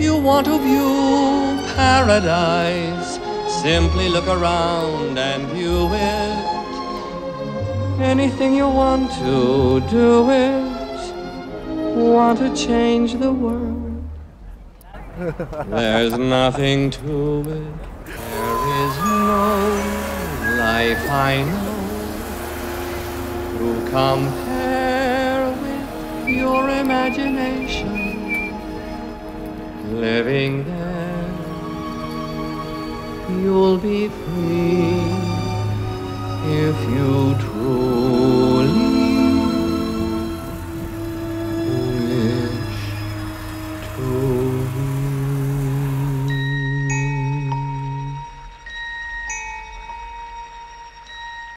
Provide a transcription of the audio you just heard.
you want to view paradise, simply look around and view it. Anything you want to do it. Want to change the world. There's nothing to it. There is no life I know to compare with your imagination. Living there, you'll be free if you truly wish to.